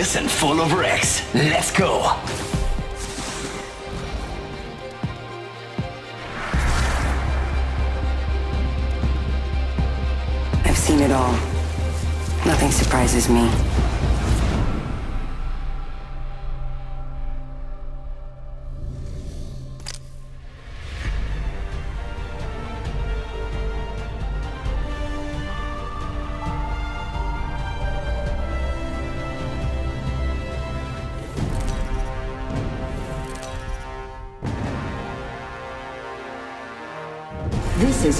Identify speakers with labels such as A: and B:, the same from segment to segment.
A: and full of wrecks. Let's go.
B: I've seen it all. Nothing surprises me.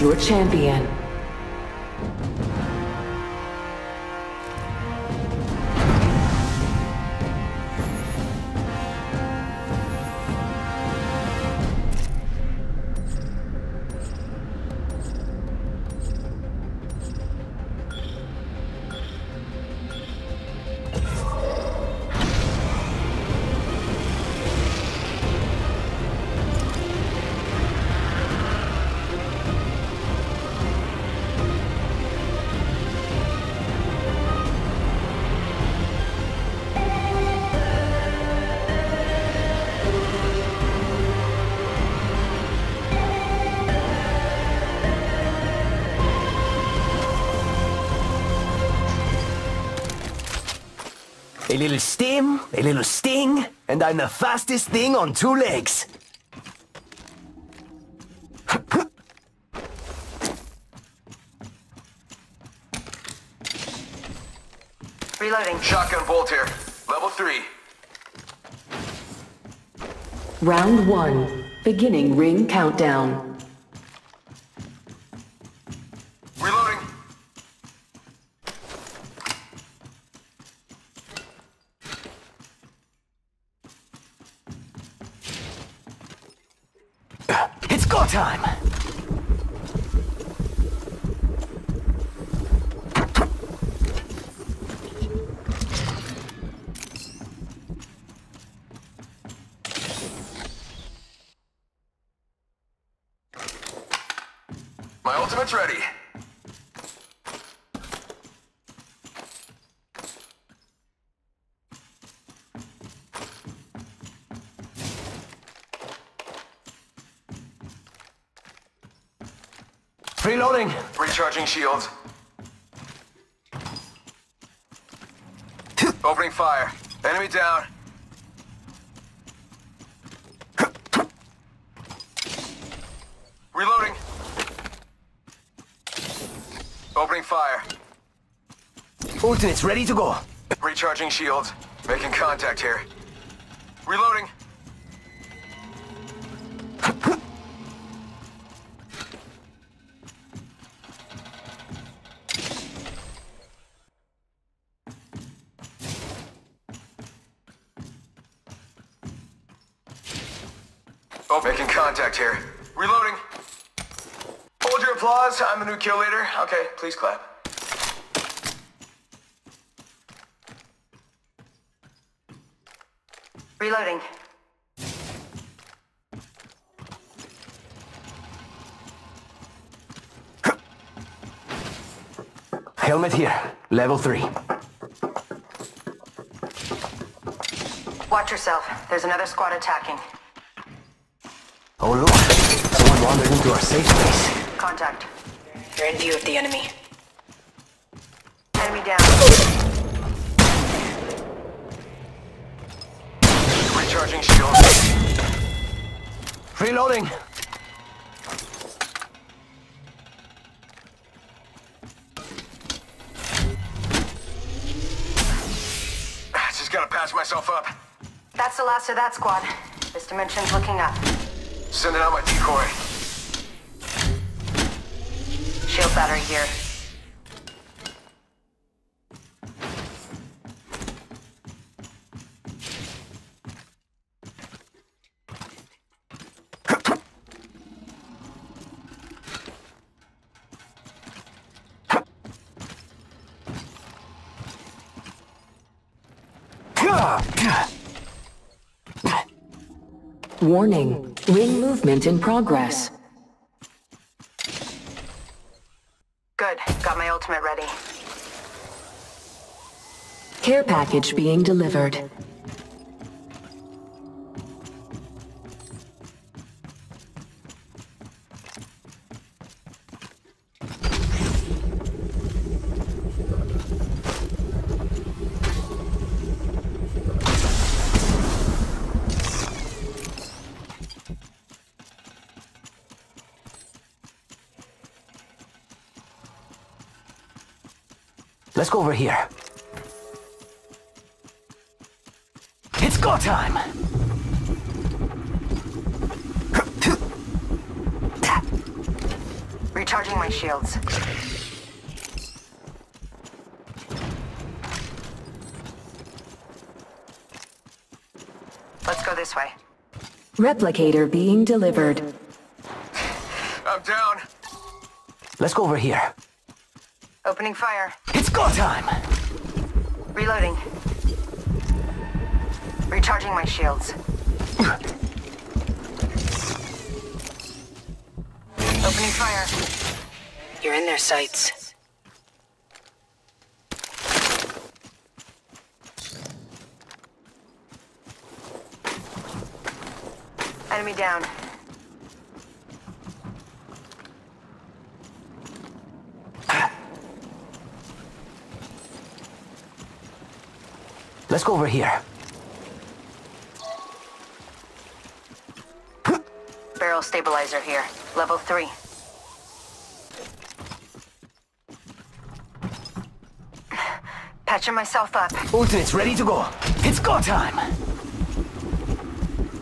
C: Your champion.
A: Little stim, a little sting, and I'm the fastest thing on two legs.
B: Reloading.
D: Shotgun bolt here. Level three.
C: Round one. Beginning ring countdown.
D: Reloading.
A: It's go time!
D: My ultimate's ready.
A: Reloading!
D: Recharging shields. Opening fire. Enemy down. Reloading. Opening fire.
A: Ultimate's ready to go.
D: Recharging shields. Making contact here. Reloading. Contact here. Reloading. Hold your applause. I'm the new kill leader. Okay, please clap.
B: Reloading.
A: Helmet here. Level three.
B: Watch yourself. There's another squad attacking.
A: Look! Someone wandered into our safe space.
B: Contact. You're in view of the enemy. Enemy down.
D: Recharging shields.
A: Reloading!
D: Ah, just gotta patch myself up.
B: That's the last of that squad. This dimension's looking up.
D: Sending out my decoy.
B: Here.
C: Warning. Ring movement in progress.
B: Got my ultimate ready.
C: Care package being delivered.
A: Let's go over here. It's go time!
B: Recharging my shields. Let's go this way.
C: Replicator being delivered.
D: I'm down.
A: Let's go over here.
B: Opening fire.
A: Go time!
B: Reloading. Recharging my shields. Opening fire. You're in their sights. Enemy down.
A: Let's go over here.
B: Barrel stabilizer here. Level 3. Patching myself up.
A: Ultimate's ready to go. It's go time!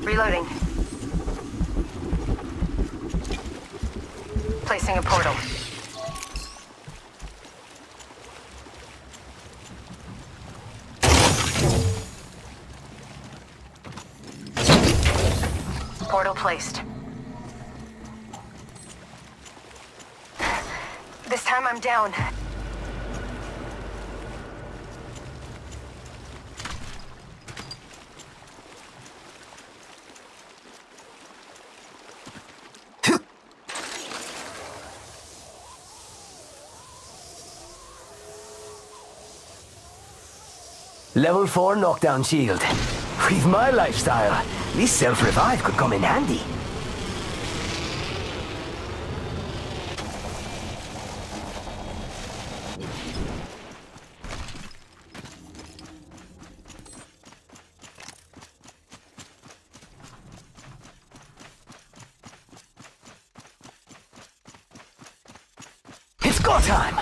B: Reloading. Placing a portal. Portal placed. This time I'm down.
A: Level 4 knockdown shield. With my lifestyle, this self-revive could come in handy. It's go time!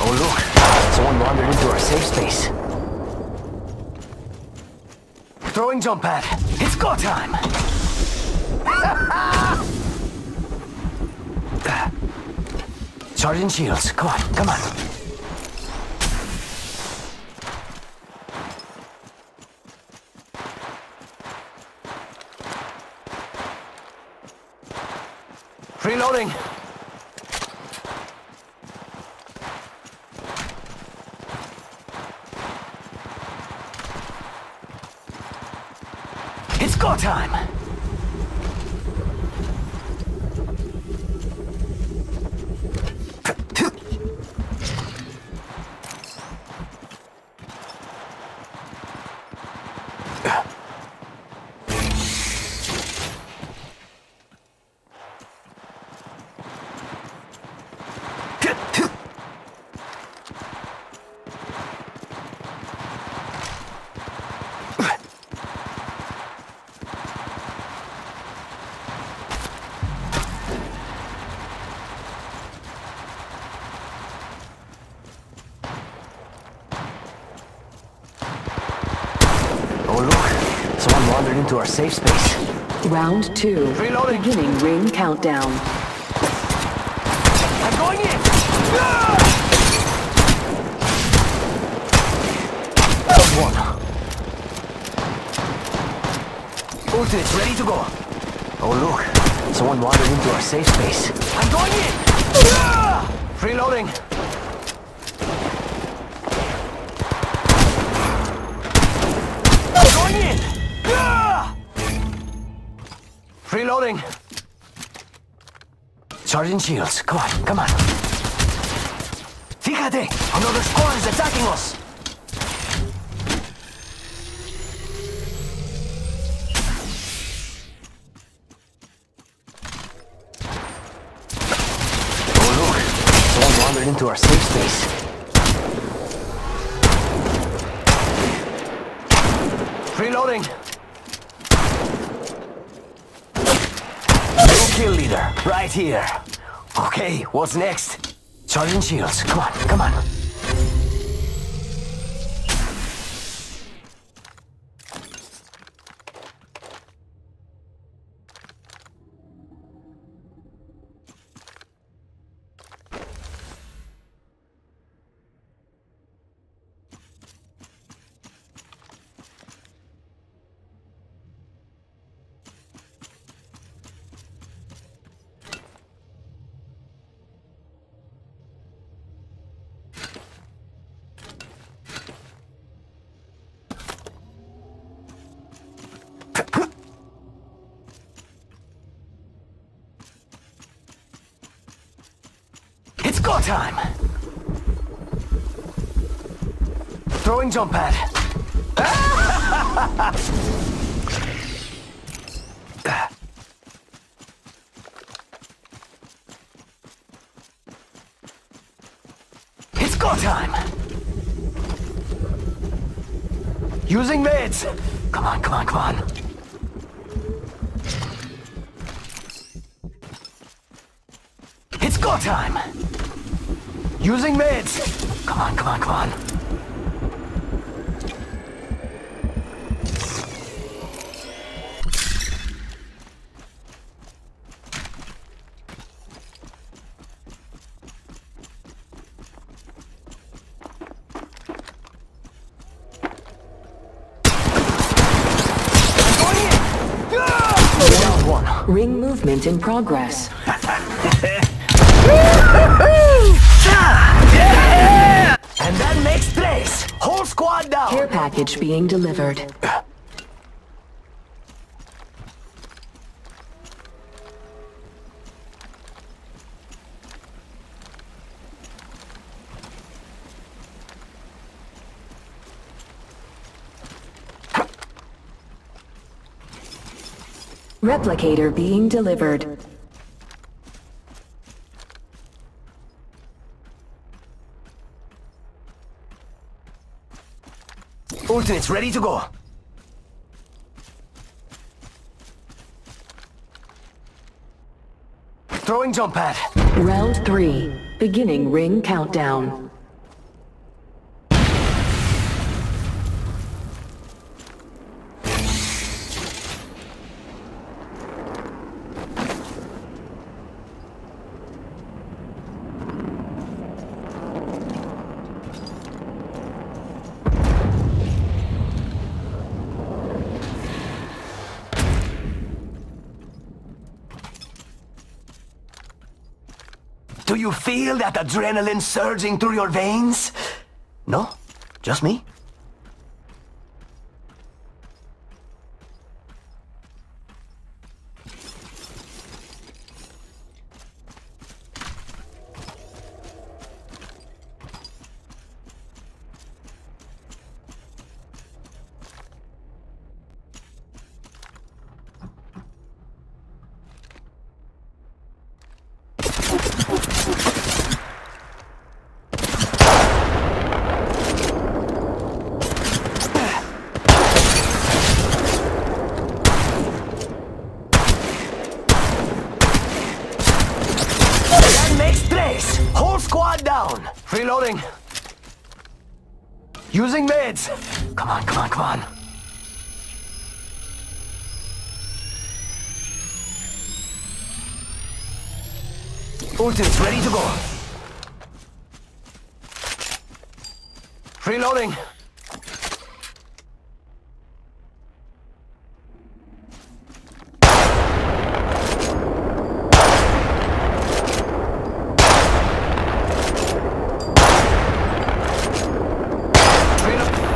A: Oh look, someone wandered into our safe space. Throwing jump pad. It's go time! Charging shields. Come on, come on. Reloading. Go time! Oh look, someone wandered into our safe space.
C: Round two.
A: Reloading.
C: Beginning ring countdown.
A: I'm going in! That one. Ultimate's ready to go. Oh look, someone wandered into our safe space. I'm going in! Ah! Reloading. Reloading. Charging shields. Come on, come on. Fíjate! Another squad is attacking us! Oh look! Someone wandered into our safe space. Reloading! New kill leader, right here. Okay, what's next? Charging shields. Come on, come on. It's go time! Throwing jump pad. It's go time! Using meds! Come on, come on, come on. It's go time! Using meds! Come on, come on, come on. Going in! Round one.
C: Ring movement in progress. Package being delivered. Replicator being delivered.
A: Ultimates ready to go. Throwing jump pad.
C: Round 3. Beginning ring countdown.
A: You feel that adrenaline surging through your veins? No? Just me? That makes place. Whole squad down. Reloading. Using meds. Come on, come on, come on. Ultimate's ready to go. Reloading. Relo-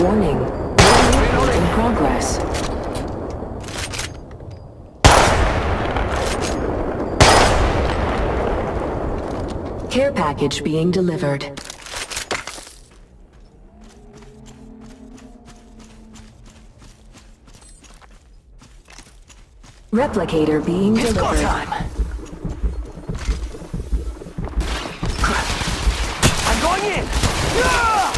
C: Warning. Ring in progress. Care package being delivered. Replicator being
A: It's go
C: delivered.
A: time. I'm going in. Yeah!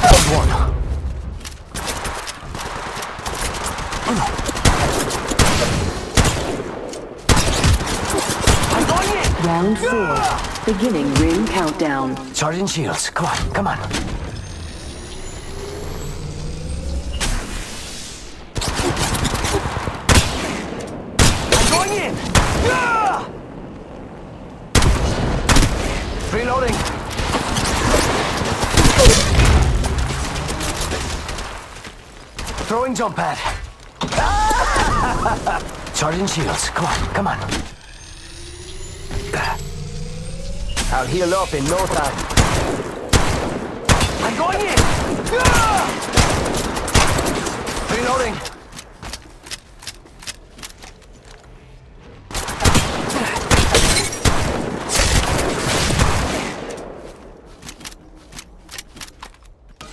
A: There's one. I'm.
C: Round four. Beginning ring countdown.
A: Charging shields. Come on, come on. In! Reloading! Throwing jump pad. Charging shields. Come on, come on. I'll heal up in no time. I'm going in! Ah! Reloading!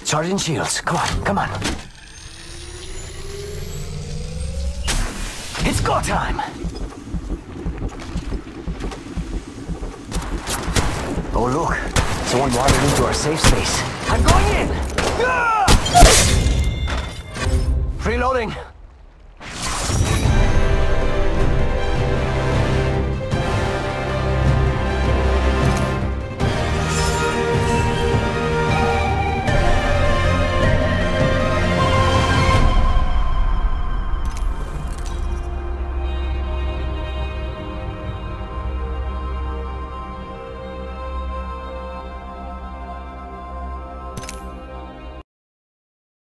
A: Charging shields. Come on, come on. Go time! Oh look, someone wandered into our safe space. I'm going in! Yeah! Reloading.